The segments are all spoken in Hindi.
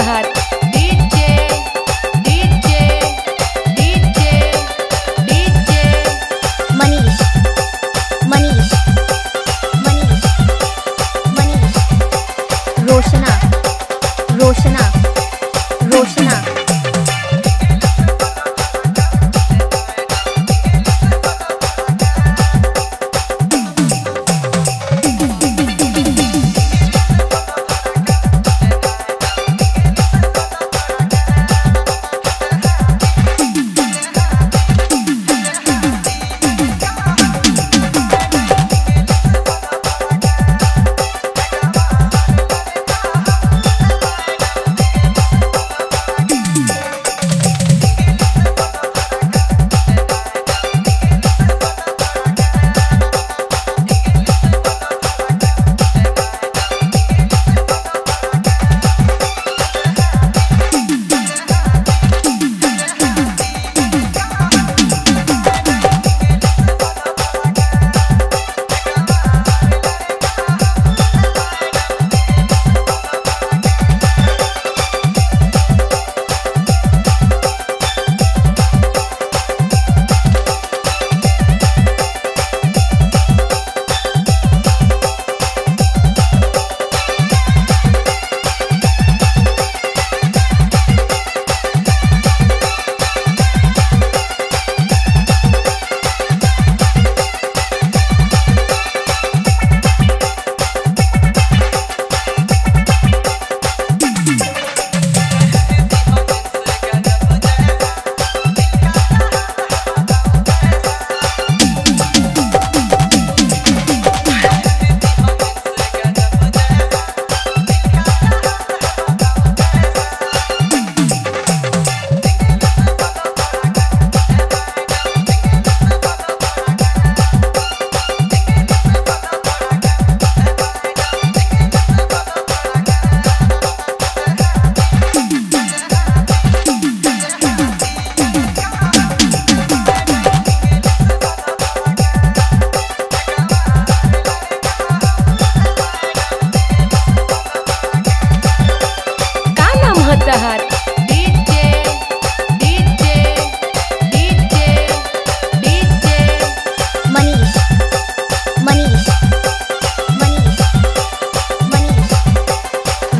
रहत। होतहर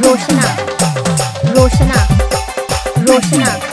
रोशना रोशना रोशना।